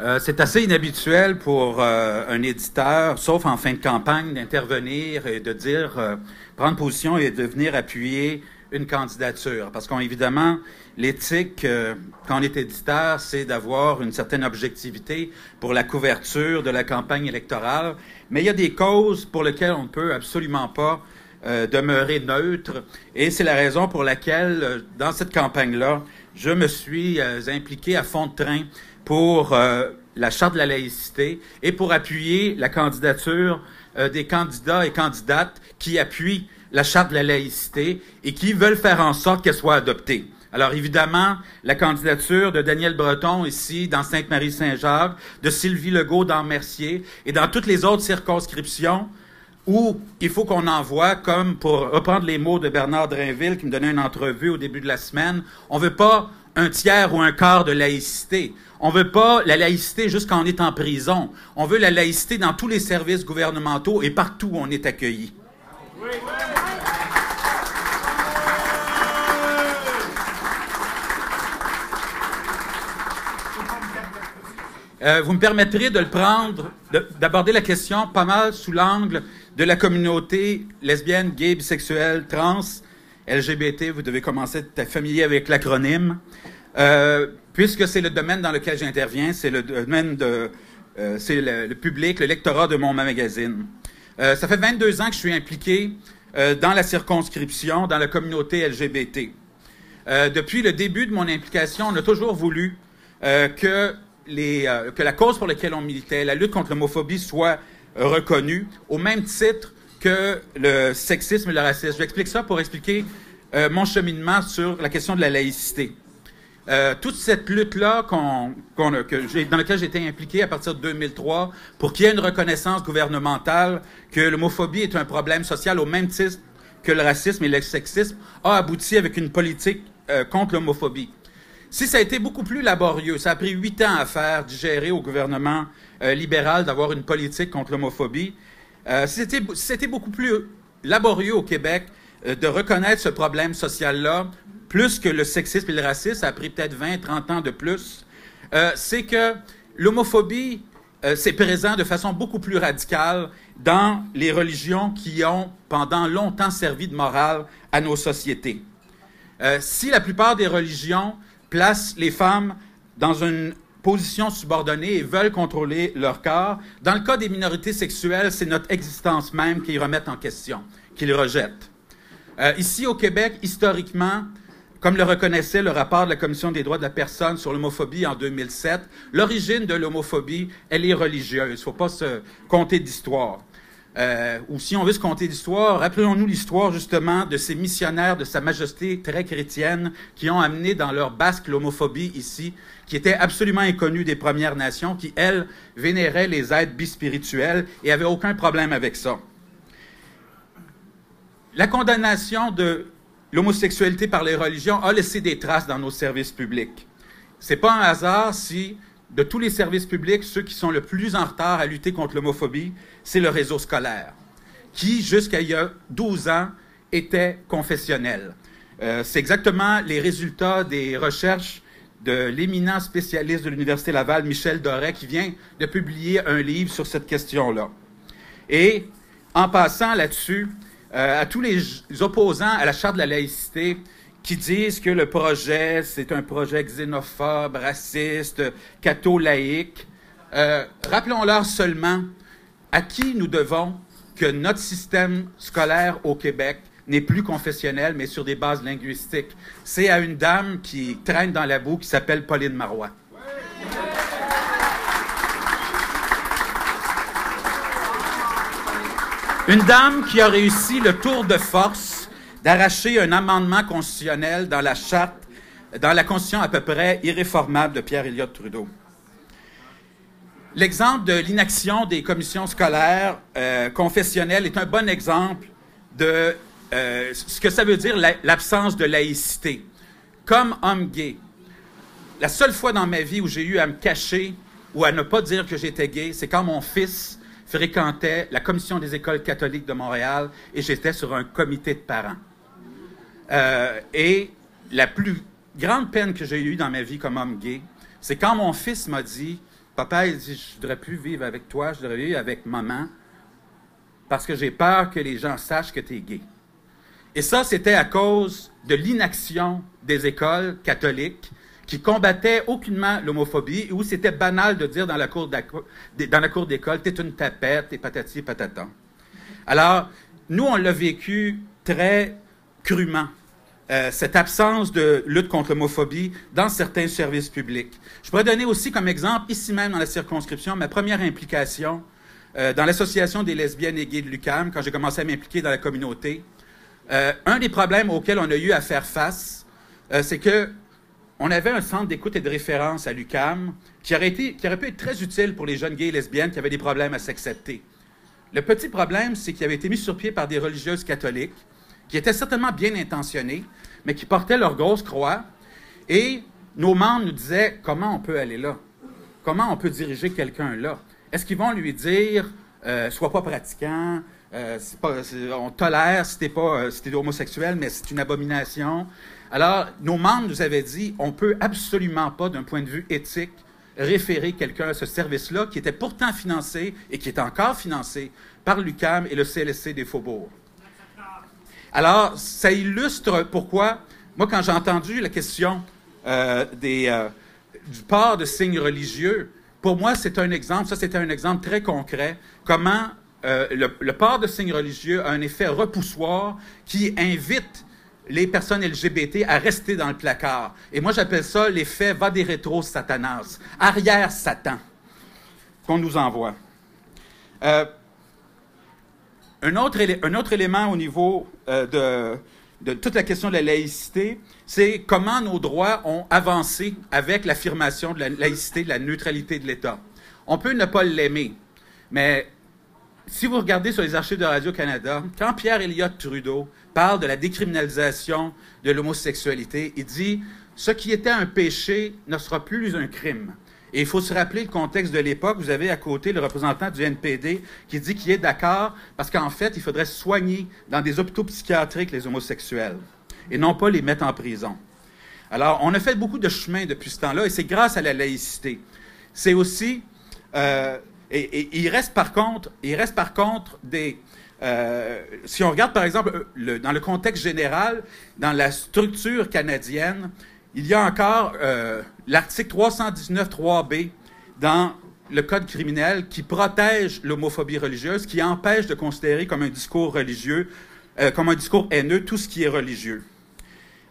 Euh, c'est assez inhabituel pour euh, un éditeur, sauf en fin de campagne, d'intervenir et de dire, euh, prendre position et de venir appuyer une candidature. Parce qu'évidemment, l'éthique, quand on est éditeur, c'est d'avoir une certaine objectivité pour la couverture de la campagne électorale. Mais il y a des causes pour lesquelles on ne peut absolument pas demeurer neutre. Et c'est la raison pour laquelle, dans cette campagne-là, je me suis impliqué à fond de train pour euh, la charte de la laïcité et pour appuyer la candidature euh, des candidats et candidates qui appuient la charte de la laïcité et qui veulent faire en sorte qu'elle soit adoptée. Alors évidemment, la candidature de Daniel Breton ici dans Sainte-Marie-Saint-Jacques, de Sylvie Legault dans Mercier et dans toutes les autres circonscriptions où il faut qu'on envoie, comme pour reprendre les mots de Bernard Drainville qui me donnait une entrevue au début de la semaine, on veut pas un tiers ou un quart de laïcité. On veut pas la laïcité juste quand on est en prison. On veut la laïcité dans tous les services gouvernementaux et partout où on est accueilli. Euh, vous me permettrez de le prendre, d'aborder la question pas mal sous l'angle de la communauté lesbienne, gay, bisexuelle, trans, LGBT. Vous devez commencer à être familier avec l'acronyme. Euh, puisque c'est le domaine dans lequel j'interviens, c'est le domaine de, euh, c'est le, public, le lectorat de mon magazine. Euh, ça fait 22 ans que je suis impliqué dans la circonscription, dans la communauté LGBT. depuis le début de mon implication, on a toujours voulu que, les, que la cause pour laquelle on militait, la lutte contre l'homophobie, soit reconnue au même titre que le sexisme et le racisme. Je vais expliquer ça pour expliquer mon cheminement sur la question de la laïcité. Euh, toute cette lutte-là dans laquelle j'ai été impliqué à partir de 2003 pour qu'il y ait une reconnaissance gouvernementale que l'homophobie est un problème social au même titre que le racisme et le sexisme a abouti avec une politique euh, contre l'homophobie. Si ça a été beaucoup plus laborieux, ça a pris huit ans à faire, digérer au gouvernement euh, libéral d'avoir une politique contre l'homophobie, si c'était beaucoup plus laborieux au Québec de reconnaître ce problème social-là, plus que le sexisme et le racisme, ça a pris peut-être 20, 30 ans de plus, euh, c'est que l'homophobie, euh, c'est présent de façon beaucoup plus radicale dans les religions qui ont pendant longtemps servi de morale à nos sociétés. Euh, si la plupart des religions placent les femmes dans une position subordonnée et veulent contrôler leur corps, dans le cas des minorités sexuelles, c'est notre existence même qu'ils remettent en question, qu'ils rejettent. ici au Québec, historiquement, comme le reconnaissait le rapport de la Commission des droits de la personne sur l'homophobie en 2007, l'origine de l'homophobie, elle est religieuse. Il ne faut pas se compter d'histoire. Euh, ou si on veut se compter d'histoire, rappelons-nous l'histoire justement de ces missionnaires de Sa Majesté très chrétienne qui ont amené dans leur basque l'homophobie ici, qui était absolument inconnue des Premières Nations, qui, elles, vénéraient les êtres bispirituels et n'avaient aucun problème avec ça. La condamnation de l'homosexualité par les religions a laissé des traces dans nos services publics. C'est pas un hasard si, de tous les services publics, ceux qui sont le plus en retard à lutter contre l'homophobie, c'est le réseau scolaire, qui, jusqu'à il y a 12 ans, était confessionnel. Euh, c'est exactement les résultats des recherches de l'éminent spécialiste de l'Université Laval, Michel Doré, qui vient de publier un livre sur cette question-là. Et en passant là-dessus, euh, à tous les opposants à la charte de la laïcité qui disent que le projet, c'est un projet xénophobe, raciste, catho-laïque. Euh, rappelons-leur seulement à qui nous devons que notre système scolaire au Québec n'est plus confessionnel, mais sur des bases linguistiques. C'est à une dame qui traîne dans la boue qui s'appelle Pauline Marois. Une dame qui a réussi le tour de force d'arracher un amendement constitutionnel dans la charte, dans la constitution à peu près irréformable de Pierre Elliott Trudeau. L'exemple de l'inaction des commissions scolaires euh, confessionnelles est un bon exemple de euh, ce que ça veut dire l'absence de laïcité. Comme homme gay, la seule fois dans ma vie où j'ai eu à me cacher ou à ne pas dire que j'étais gay, c'est quand mon fils fréquentais la commission des écoles catholiques de Montréal et j'étais sur un comité de parents. Euh, et la plus grande peine que j'ai eue dans ma vie comme homme gay, c'est quand mon fils m'a dit papa, il dit, je ne voudrais plus vivre avec toi, je voudrais vivre avec maman, parce que j'ai peur que les gens sachent que tu es gay. Et ça, c'était à cause de l'inaction des écoles catholiques qui combattaient aucunement l'homophobie, où c'était banal de dire dans la cour d'école, t'es une tapette, t'es patati patata. Alors, nous, on l'a vécu très crûment. Euh, cette absence de lutte contre l'homophobie dans certains services publics. Je pourrais donner aussi comme exemple, ici même dans la circonscription, ma première implication euh, dans l'association des lesbiennes et gays de l'UCAM, quand j'ai commencé à m'impliquer dans la communauté. Euh, un des problèmes auxquels on a eu à faire face, c'est que on avait un centre d'écoute et de référence à l'UCAM qui aurait, pu être très utile pour les jeunes gays et lesbiennes qui avaient des problèmes à s'accepter. Le petit problème, c'est qu'il avait été mis sur pied par des religieuses catholiques qui étaient certainement bien intentionnées, mais qui portaient leur grosse croix. Et nos membres nous disaient comment on peut aller là? Comment on peut diriger quelqu'un là? Est-ce qu'ils vont lui dire euh, sois pas pratiquant, euh, on tolère si t'es pas euh, homosexuel, mais c'est une abomination. Alors, nos membres nous avaient dit on peut absolument pas, d'un point de vue éthique, référer quelqu'un à ce service-là, qui était pourtant financé et qui est encore financé par l'UCAM et le CLSC des Faubourgs. Alors, ça illustre pourquoi, moi, quand j'ai entendu la question euh, des, du port de signes religieux, pour moi, c'est un exemple, ça c'était un exemple très concret, comment euh, le, port de signes religieux a un effet repoussoir qui invite les personnes LGBT à rester dans le placard. Et moi, j'appelle ça l'effet va des rétros satanas, arrière Satan, qu'on nous envoie. Euh, un, autre, un, autre, élément au niveau euh, de, de, toute la question de la laïcité, c'est comment nos droits ont avancé avec l'affirmation de la laïcité, de la neutralité de l'État. On peut ne pas l'aimer, mais si vous regardez sur les archives de Radio-Canada, quand Pierre Elliott Trudeau parle de la décriminalisation de l'homosexualité, il dit ce qui était un péché ne sera plus un crime. Et il faut se rappeler le contexte de l'époque. Vous avez à côté le représentant du NPD qui dit qu'il est d'accord parce qu'en fait, il faudrait soigner dans des hôpitaux psychiatriques les homosexuels et non pas les mettre en prison. Alors, on a fait beaucoup de chemin depuis ce temps-là et c'est grâce à la laïcité. C'est aussi euh, et, il reste par contre, il reste par contre des. Euh, si on regarde par exemple le, dans le contexte général, dans la structure canadienne, il y a encore euh, l'article 319.3b dans le code criminel qui protège l'homophobie religieuse, qui empêche de considérer comme un discours religieux, euh, comme un discours haineux, tout ce qui est religieux.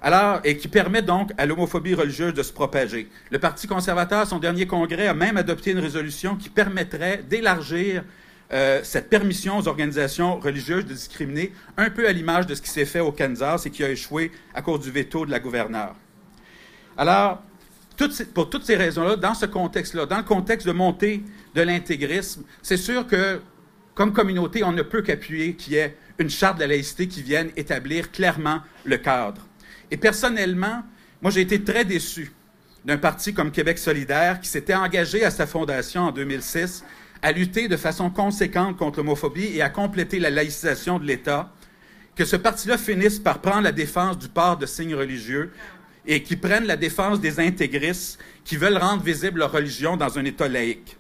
Alors, et qui permet donc à l'homophobie religieuse de se propager. Le Parti conservateur, son dernier congrès, a même adopté une résolution qui permettrait d'élargir euh, cette permission aux organisations religieuses de discriminer, un peu à l'image de ce qui s'est fait au Kansas et qui a échoué à cause du veto de la gouverneure. Alors, pour toutes ces raisons-là, dans ce contexte-là, dans le contexte de montée de l'intégrisme, c'est sûr que, comme communauté, on ne peut qu'appuyer qu'il y ait une charte de la laïcité qui vienne établir clairement le cadre. Et personnellement, moi, j'ai été très déçu d'un parti comme Québec solidaire qui s'était engagé à sa fondation en 2006 à lutter de façon conséquente contre l'homophobie et à compléter la laïcisation de l'État, que ce parti-là finisse par prendre la défense du port de signes religieux et qui prenne la défense des intégristes qui veulent rendre visible leur religion dans un État laïque.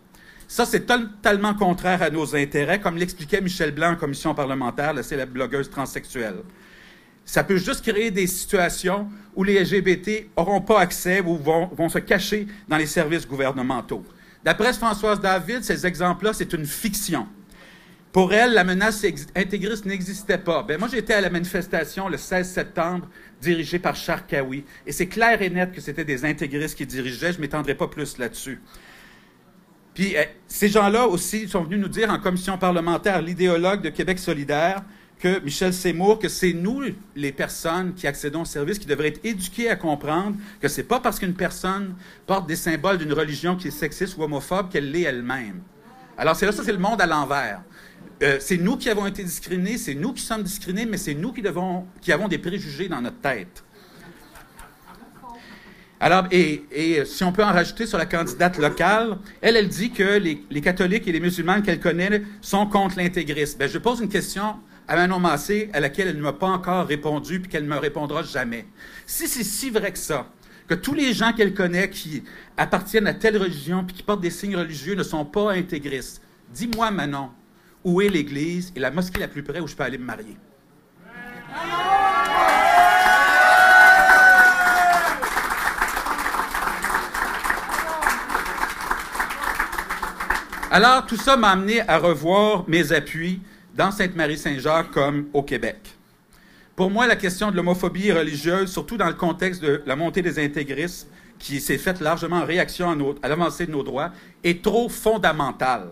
Ça, c'est totalement contraire à nos intérêts, comme l'expliquait Michel Blanc en commission parlementaire, la célèbre blogueuse transsexuelle. Ça peut juste créer des situations où les LGBT n'auront pas accès ou vont, vont, se cacher dans les services gouvernementaux. D'après Françoise David, ces exemples-là, c'est une fiction. Pour elle, la menace intégriste n'existait pas. Ben, moi, j'étais à la manifestation le 16 septembre, dirigée par Charkaoui, et c'est clair et net que c'était des intégristes qui dirigeaient. Je ne m'étendrai pas plus là-dessus. Puis, eh, ces gens-là aussi sont venus nous dire en commission parlementaire, l'idéologue de Québec solidaire, que Michel Seymour, que c'est nous, les personnes qui accédons au service, qui devraient être éduquées à comprendre que c'est pas parce qu'une personne porte des symboles d'une religion qui est sexiste ou homophobe qu'elle l'est elle-même. Alors, c'est là, ça, c'est le monde à l'envers. Euh, c'est nous qui avons été discriminés, c'est nous qui sommes discriminés, mais c'est nous qui, devons, qui avons des préjugés dans notre tête. Alors, et, et, si on peut en rajouter sur la candidate locale, elle, elle dit que les, les catholiques et les musulmans qu'elle connaît sont contre l'intégrisme. Ben, je pose une question à Manon Massé à laquelle elle ne m'a pas encore répondu puis qu'elle ne me répondra jamais. Si c'est si vrai que ça, que tous les gens qu'elle connaît qui appartiennent à telle religion puis qui portent des signes religieux ne sont pas intégristes. Dis-moi, Manon, où est l'église et la mosquée la plus près où je peux aller me marier? Alors, tout ça m'a amené à revoir mes appuis dans Sainte-Marie-Saint-Jacques comme au Québec. Pour moi, la question de l'homophobie religieuse, surtout dans le contexte de la montée des intégristes, qui s'est faite largement en réaction à, l'avancée de nos droits, est trop fondamentale.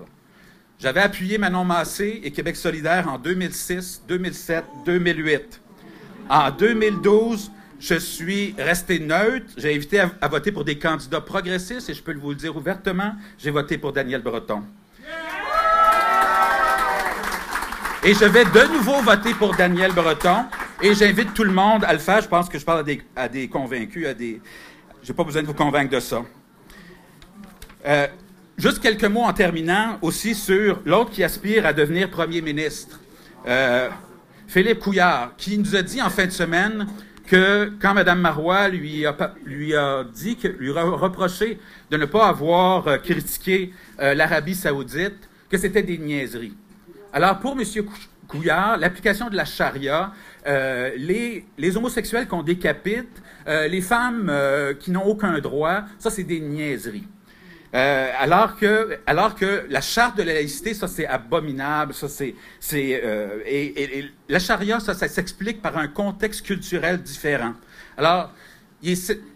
J'avais appuyé Manon Massé et Québec solidaire en 2006, 2007, 2008. En 2012, je suis resté neutre. J'ai invité à, voter pour des candidats progressistes et je peux vous le dire ouvertement, j'ai voté pour Daniel Breton. Et je vais de nouveau voter pour Daniel Breton et j'invite tout le monde à le faire. Je pense que je parle à des, convaincus, à des. Je n'ai pas besoin de vous convaincre de ça. Euh, juste quelques mots en terminant aussi sur l'autre qui aspire à devenir premier ministre. Euh, Philippe Couillard, qui nous a dit en fin de semaine que quand Mme Marois lui a, lui a dit, que, lui a reproché de ne pas avoir euh, critiqué euh, l'Arabie saoudite, que c'était des niaiseries. Alors, pour M. Couillard, l'application de la charia, les, les, homosexuels qu'on décapite, les femmes qui n'ont aucun droit, ça, c'est des niaiseries. Euh, alors que, alors que la charte de la laïcité, ça c'est abominable, ça c'est, c'est euh, et, la charia, ça, ça s'explique par un contexte culturel différent. Alors,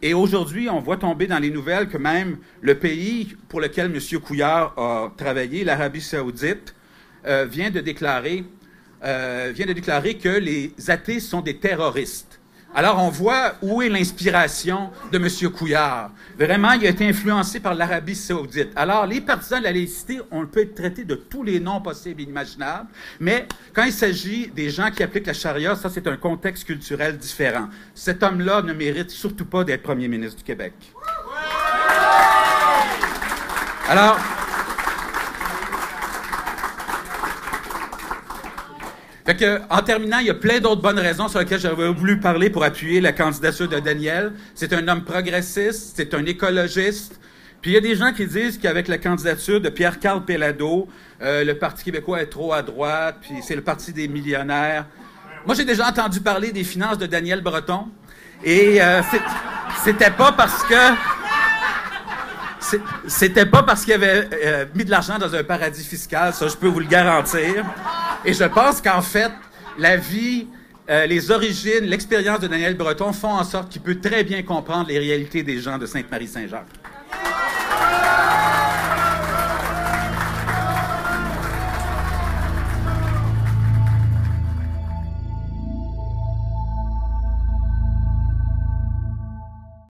et aujourd'hui, on voit tomber dans les nouvelles que même le pays pour lequel M. Couillard a travaillé, l'Arabie Saoudite, euh, vient de déclarer, vient de déclarer que les athées sont des terroristes. Alors, on voit où est l'inspiration de M. Couillard. Vraiment, il a été influencé par l'Arabie saoudite. Alors, les partisans de la laïcité, on peut être traité de tous les noms possibles et imaginables, mais quand il s'agit des gens qui appliquent la charia, ça, c'est un contexte culturel différent. Cet homme-là ne mérite surtout pas d'être premier ministre du Québec. Alors, en terminant, il y a plein d'autres bonnes raisons sur lesquelles j'aurais voulu parler pour appuyer la candidature de Daniel. C'est un homme progressiste, c'est un écologiste. Puis il y a des gens qui disent qu'avec la candidature de Pierre-Carl Pellado, euh, le Parti québécois est trop à droite, puis c'est le parti des millionnaires. Moi, j'ai déjà entendu parler des finances de Daniel Breton. Et euh, c'était pas parce que c'était pas parce qu'il avait euh, mis de l'argent dans un paradis fiscal, ça je peux vous le garantir. Et je pense qu'en fait, la vie, euh, les origines, l'expérience de Daniel Breton font en sorte qu'il peut très bien comprendre les réalités des gens de Sainte-Marie-Saint-Jacques.